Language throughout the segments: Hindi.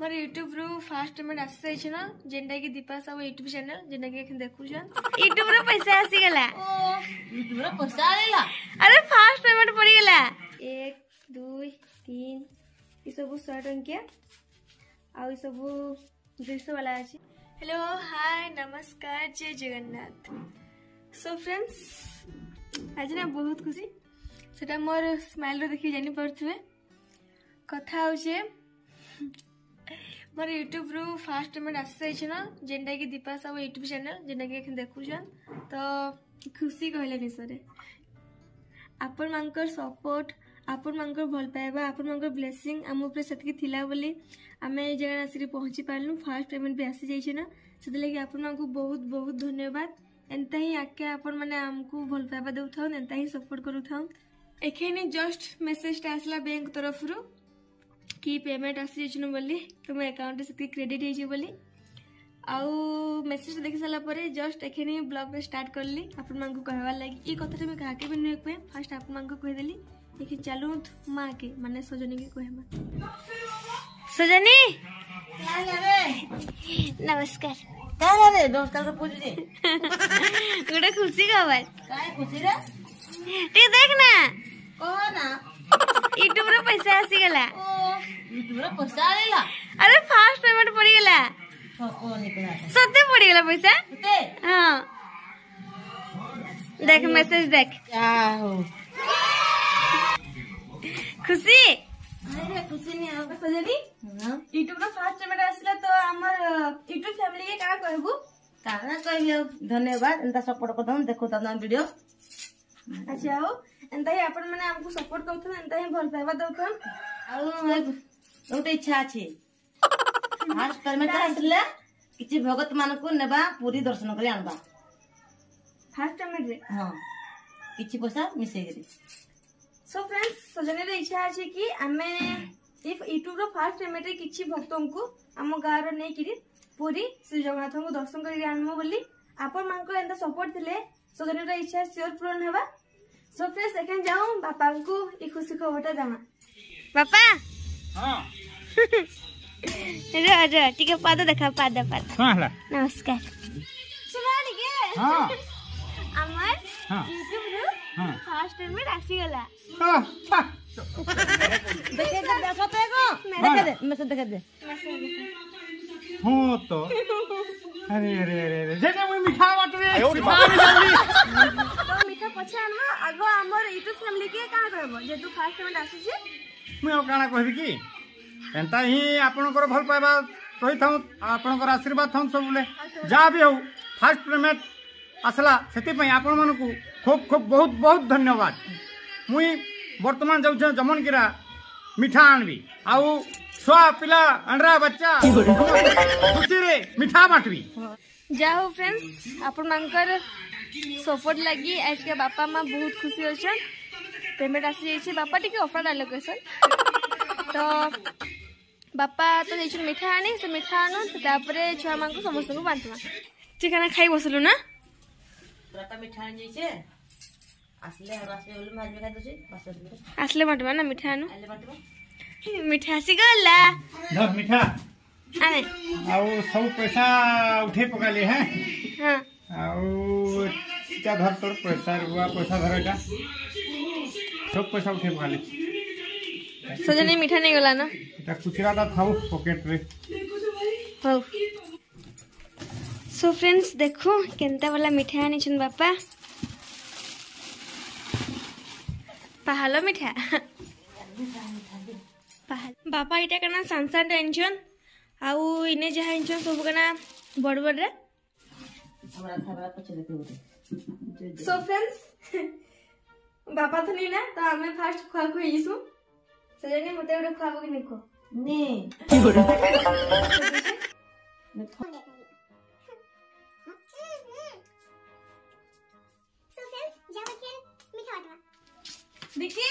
मोर यूट्यूब रु फास्ट में आसी जाइए ना जेनटा कि दीपा साहु यूट्यूब चैनल जेनटा कि देखुन यूट्यूब रु पैसा आसी गला यूट्यूब रु पैसा आ अरे फास्ट में पड़ी गला 1 2 3 ये सब 100 टंकिया आ ये सब दृश्य वाला आछी हेलो हाय नमस्कार जय जगन्नाथ सो फ्रेंड्स आज ना बहुत खुशी सेटा मोर स्माइल रो देखि जानि पड़थवे कथा होजे मोर यूट्यूब रु फास्ट आम आसीन जेनटा कि दीपा साहू यूट्यूब चेल जेनटा कि देखुन तो खुशी कहले विषय आपण मानकर सपोर्ट आपण मानकर भल पाइबा आपण मानकर ब्लेसिंग आम ऊपर आम ए जगह आसिक पहुँची पारू फास्ट पेमेंट भी आसी जाइना से लगे आपण मानक बहुत बहुत धन्यवाद एंता ही ଆଗେ ଆପଣମାନେ ଆମକୁ ଭଲ ପାଇବା ଦେଉଥାଉ ଏନ୍ତା ହିଁ ସପୋର୍ଟ କରୁଥାଉ ଏଖେନି ଜଷ୍ଟ ମେସେଜଟା ଆସିଲା ବ୍ୟାଙ୍କ ତରଫରୁ କି ପେମେଣ୍ଟ ଆସିଯାଇଛୁନୁ ବୋଲି ତୁମ ଆକାଉଣ୍ଟରେ ସେତିକି କ୍ରେଡ଼ିଟ୍ ହେଇଛି ବୋଲି ଆଉ ମେସେଜ ଦେଖିସାରିଲା ପରେ ଜଷ୍ଟ ଏଖେନି ବ୍ଲଗ୍ରେ ଷ୍ଟାର୍ଟ କଲି ଆପଣମାନଙ୍କୁ କହିବାର ଲାଗି ଏ କଥାଟା ମୁଁ କାହାକେ ବି ନୁହେଁ କୁହେ ଫାର୍ଷ୍ଟ ଆପଣମାନଙ୍କୁ କହିଦେଲି ଦେଖି ଚାଲୁନ୍ତୁ ମାଆକେ ମାନେ ସଜନୀକି କହିବା ସଜନୀ ନମସ୍କାର ଗୋଟେ ଖୁସି ଖବର ଟିକେ ଦେଖ ନା କହ ନା यूट्यूब रे पैसा आसी गेला यूट्यूब रे पैसा आलेला अरे फास्ट पेमेंट पड़ी गेला सत्य पड़ी गेला पैसा हां देख मैसेज देख खुशी YouTube फास्ट तो फैमिली के धन्यवाद सपोर्ट कर देखो वीडियो ଆଚ୍ଛା ଆଉ ଏନ୍ତା ହିଁ ଆପଣମାନେ ଆମକୁ ସପୋର୍ଟ କରୁଛନ୍ତି ଏନ୍ତା ହିଁ ଭଲ ପାଇବା ଦେଉଛନ୍ ଆଉ ଗୋଟେ ଇଚ୍ଛା ଅଛି ଫାର୍ଷ୍ଟ ପେମେଣ୍ଟ ଆସିଲେ କିଛି ଭଗତ ମାନଙ୍କୁ ନେବା ପୁରୀ ଦର୍ଶନ କରି ଆଣବା ଫାର୍ଷ୍ଟ ପେମେଣ୍ଟରେ ହଁ କିଛି ପଇସା ମିଶେଇକିରି ସୋ ଫ୍ରେଣ୍ଡସ୍ ସଜନୀର ଇଚ୍ଛା ଅଛି କି ଆମେ ୟୁଟ୍ୟୁବର ଫାର୍ଷ୍ଟ ପେମେଣ୍ଟରେ କିଛି ଭକ୍ତଙ୍କୁ ଆମ ଗାଁର ନେଇକିରି ପୁରୀ ଶ୍ରୀ ଜଗନ୍ନାଥଙ୍କୁ ଦର୍ଶନ କରିକି ଆଣିବୁ ବୋଲି ଆପଣମାନଙ୍କର ଏନ୍ତା ସପୋର୍ଟ ଥିଲେ সগনের ইচ্ছা সিওর পূরণ হবা সো ফ্রেন্ডস এখন যাও বাপাঙ্কু এই খুশি খবরটা দেমা বাপা হ্যাঁ ର ର ଟିକେ ପାଦ ଦେଖା ପାଦ ପାଦ ନମସ୍କାର আমার ইউটিউব রু ফার্স্ট টাইম মে রাখি গলা দেখে দে দেখো তো এগো দেখে দে মেসেজ দেখে দে হ্যাঁ তো अरे अरे अरे अरे जेने मुई मिठा बाटू रे जल्दी मिठा पछे आना आगो हमर यूट्यूब फैमिली के का कहबो जे तू फर्स्ट टाइम आसी जे मुई और काना कहबी की एंता ही आपनकर भल पाइबा रही थाउ आपनकर आशीर्वाद थाउ सब जा भी हो फर्स्ट पेमेंट आसला सेति पई आपन मन को खूब खूब बहुत बहुत धन्यवाद मुई वर्तमान जाउ जमनगिरा मिठा आनबी आउ स्वा पिला अंडरा बच्चा खुशी रे मिठा बाटवी যা হোক ফ্রেন্ডস আপনার সপোর্ট লাগি আজকে বাপা মা বহুত খুশি অছেন পেমেন্ট আসি যাইছে বাপা টিকে অফার আলোকেশন তো বাপা তো যাইছেন মিঠা আনি সে মিঠা আনু তারপরে ছুয়া মানুষ সমস্ত বাঁটবা ঠিকানা খাই বসলু না আসলে বাঁটবা না মিঠা আনু મીઠા સિગોલા ધર મીઠા અને આવો સૌ પૈસા ઉઠે પકાલે હે હા આવો ચા ધર તોર પૈસા રૂવા પૈસા ધર એટા સૌ પૈસા ઉઠે પકાલે સજને મીઠા નહીં ગલા ના એટા કુચરા તા થાઉ પોકેટ રે હાઉ सो फ्रेंड्स देखो केनता वाला मिठाई आनी बापा पहालो मिठा ବାପା ଇଟା କାଣା ସାନ୍ ସାନ୍ଟା ଆଣିଛନ୍ ଆଉ ଇନେ ଯାହା ଆଣିଛନ୍ ସବୁ କାଣା ବଡ଼ ବଡ଼ରେ ସୋ ଫ୍ରେଣ୍ଡସ୍ ବାପା ତ ନେଇ ନା ତ ଆମେ ଫାର୍ଷ୍ଟ ଖୁଆକୁ ହେଇଯିସୁଁ ସେ ଜାଣି ମୋତେ ଗୋଟେ ଖୁଆବ କି ନେଖ देखिए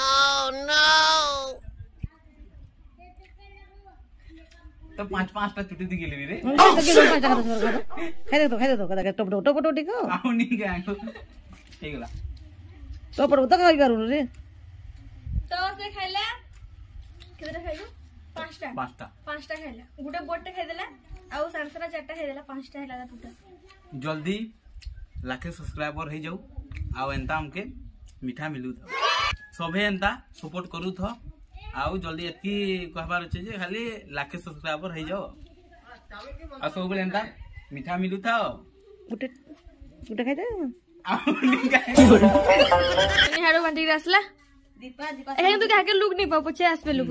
oh, no. तो पांच पांच तक चुटी दी गेली रे खाई दे खाई दे कदा टप टप टप टिको नहीं नी गे ठीक हेगला तो पर उतना खाई करूँ रे तो से खेला? किधर खाइला केदा खाइलो पांचटा पांचटा गुड़े बोट बोटटा खेला? आओ सरसरा चट्टा खेला खाई देला खेला हेला टोटल जल्दी लाखे सब्सक्राइबर है जाऊ आओ एंता हमके मीठा मिलू दो तो। সবে এন্তা সপোর্ট করুথ আউ জলদি এতকি কহবার আছে যে খালি লাখে সাবস্ক্রাইবার হয়ে যাও আর সবুলে এন্তা মিঠা মিলু থাও গোটে গোটে খাই দাও হাড়ু বান্টিকে আসলা দীপা দীপা কিন্তু কাকে লুক নেই পছে আসবে লুক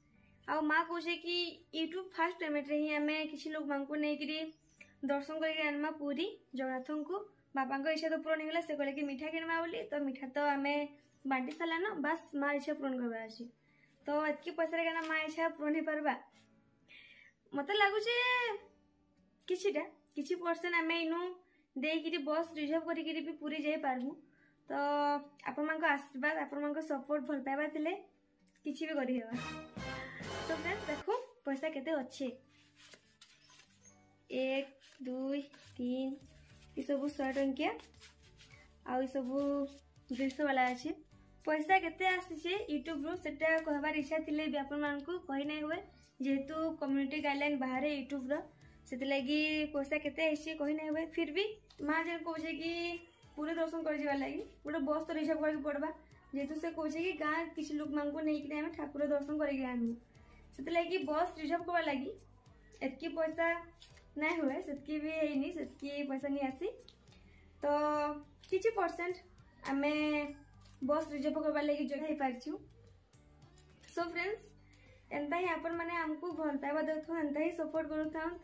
ଆଉ ମା' କହୁଛେ କି ୟୁଟ୍ୟୁବ୍ ଫାଷ୍ଟ ପେମେଣ୍ଟରେ ହିଁ ଆମେ କିଛି ଲୋକମାନଙ୍କୁ ନେଇକିରି ଦର୍ଶନ କରିକି ଆଣିମା ପୁରୀ ଜଗନ୍ନାଥଙ୍କୁ ବାପାଙ୍କ ଇଚ୍ଛା ତ ପୂରଣ ହେଇଗଲା ସେ କହିଲେ କି ମିଠା କିଣିବା ବୋଲି ତ ମିଠା ତ ଆମେ ବାଣ୍ଟି ସାରିଲାନ ବାସ୍ ମା ଇଚ୍ଛା ପୂରଣ କରିବାର ଅଛି ତ ଏତିକି ପଇସାରେ କାହିଁକିନା ମା ଇଚ୍ଛା ପୂରଣ ହେଇପାରିବା ମତେ ଲାଗୁଛେ କିଛିଟା କିଛି ପରସେଣ୍ଟ ଆମେ ଇନୁ ଦେଇକିରି ବସ୍ ରିଜର୍ଭ କରିକିରି ବି ପୁରୀ ଯାଇପାରମୁ ତ ଆପଣମାନଙ୍କ ଆଶୀର୍ବାଦ ଆପଣମାନଙ୍କ ସପୋର୍ଟ ଭଲ ପାଇବା ଥିଲେ କିଛି ବି କରିହେବା तो फ्रेंड्स देखो पैसा कैसे अच्छे एक दु तीन ये सब शह टिया आसबूवाला अच्छे पैसा कैसे आसीचे यूट्यूब रू से कहार इच्छा थी भी आपनाई हुए जेहेतु कम्युनिटी गाइडलैन बाहर यूट्यूब रही पैसा कैसे आई हुए फिर भी माँ जन कौचे कि पूरे दर्शन कर गोटे बस तो रिजर्व करके पड़वा जेहेतु से कौचे कि गाँ किसी लोक मैं ठाकुर दर्शन करें से बस रिजर्व करवा लगे एतक पैसा ना हुए सेतकी भी है नहीं सेतकी पैसा नहीं आसी तो किसी परसेंट आम बस रिजर्व करवा लगे जो पार्छू सो फ्रेंड्स एंता ही आपन मैंने आमको भल पाइबा देता ही सपोर्ट कर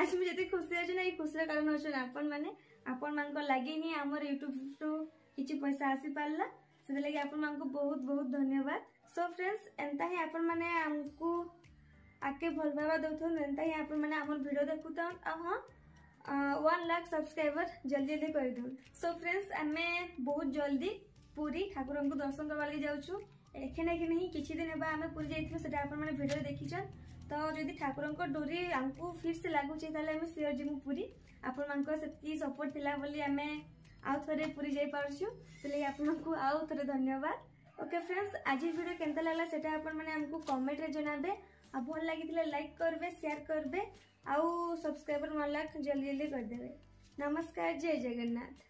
आज मुझे जी खुशी अच्छे ना ये खुशी कारण अच्छे आपन मैंने आपण मान लगे ही आम यूट्यूब कि पैसा आसी पार्ला से लगे आपण मूँ बहुत बहुत धन्यवाद सो फ्रेंड्स एंता ही आपण माने हमको आके भल पाइबा दउथन एंता ही आपण माने हमर वीडियो देखुथन आ हां वन लाख सब्सक्राइबर जल्दी जल्दी कर दून सो फ्रेंड्स आम बहुत जल्दी पूरी ठाकुर को दर्शन करवा लगे जाऊँ एखे कि नहीं किसी दिन एवं आम पूरी जाइए आप भिडियो देखीछन तो जदि ठाकुर डोरी आमको फिर से लगुचे आम सीयर जीव पूरी आपकी सपोर्ट थी आम आउ थे पूरी जापारसु तो आप धन्यवाद ओके फ्रेंड्स आज भिड के लगा से आमको कमेंट में जनाबे आ भल लगी लाइक करेंगे सेयार करेंगे आउ सब्सक्राइबर मन लाख जल्दी जल्दी करदे नमस्कार जय जगन्नाथ